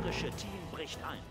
Gegnerische Team bricht ein.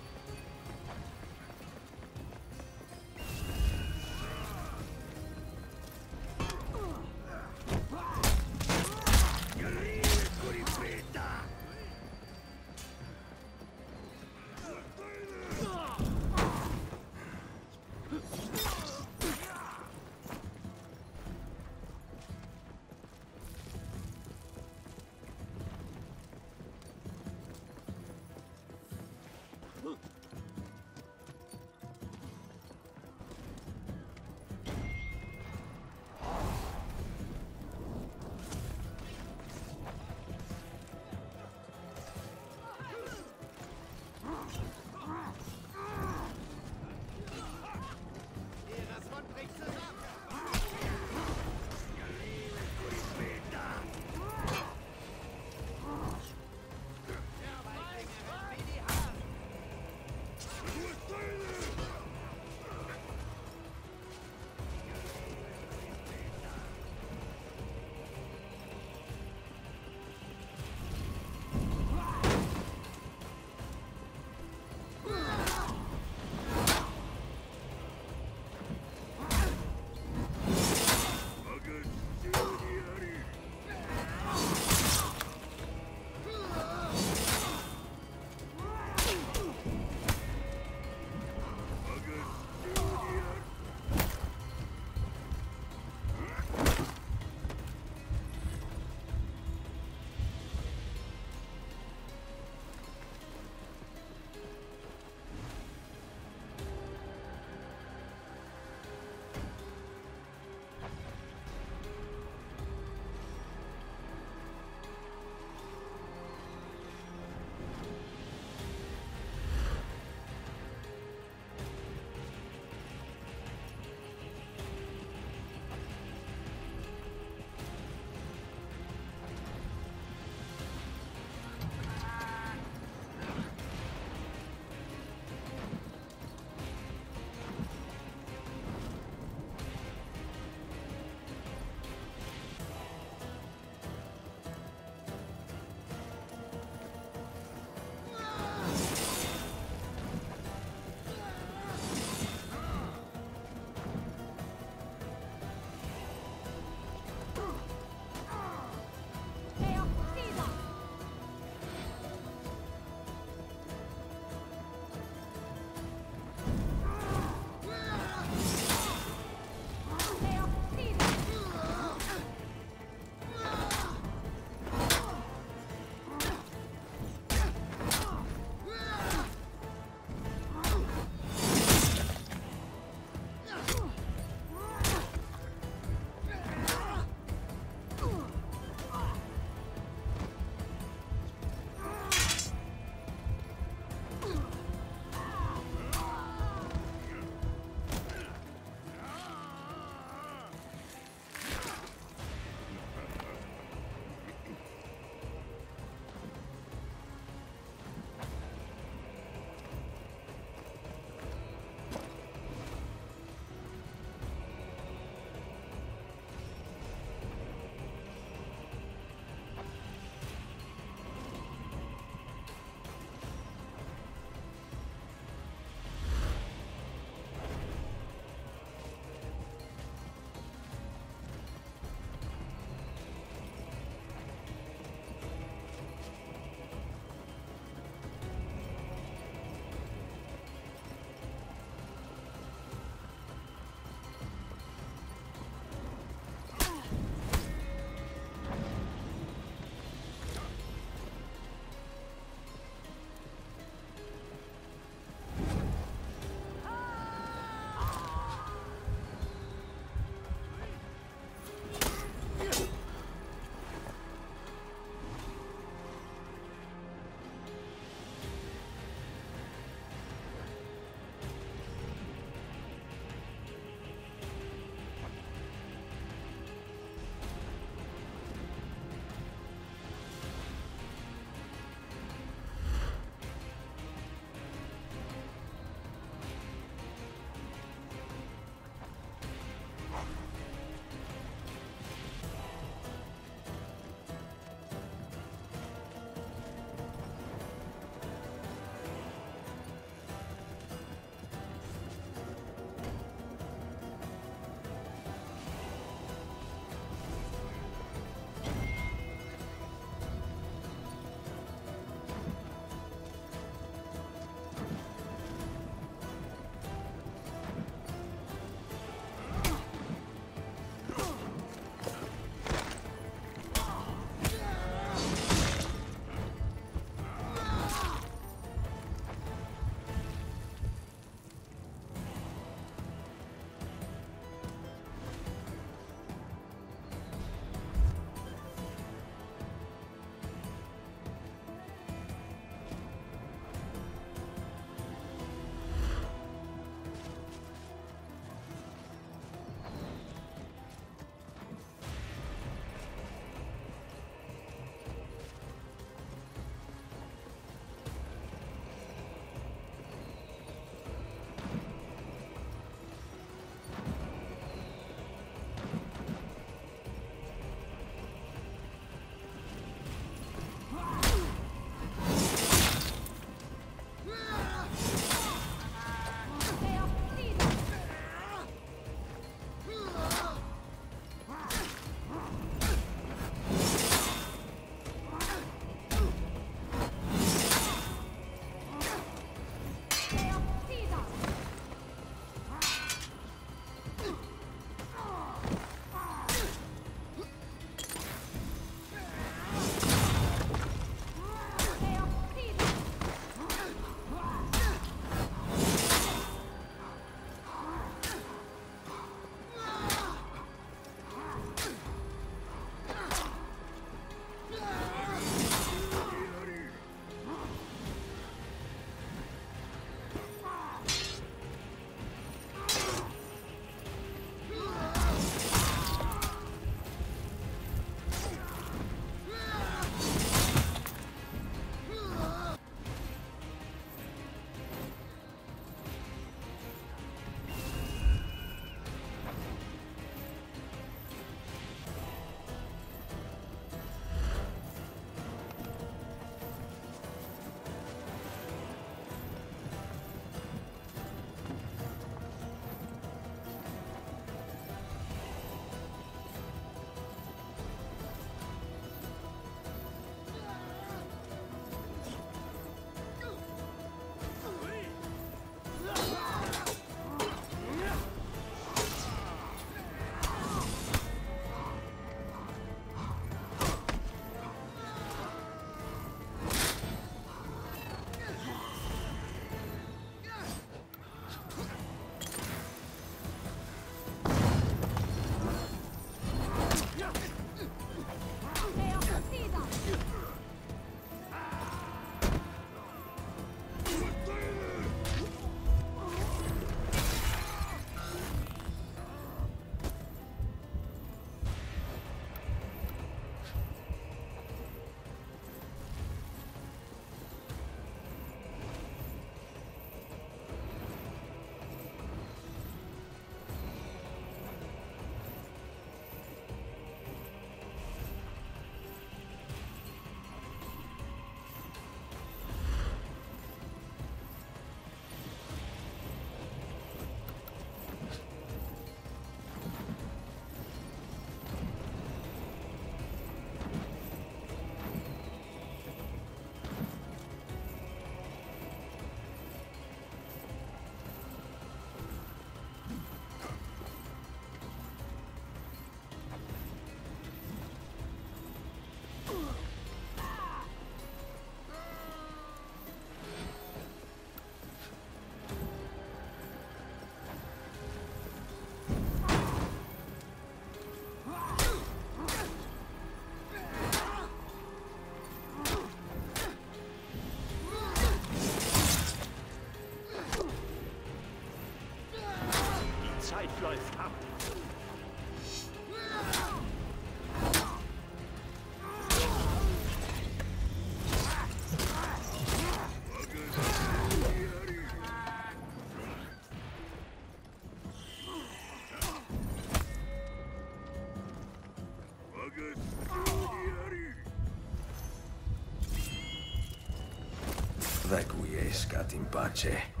Requiescat in pace.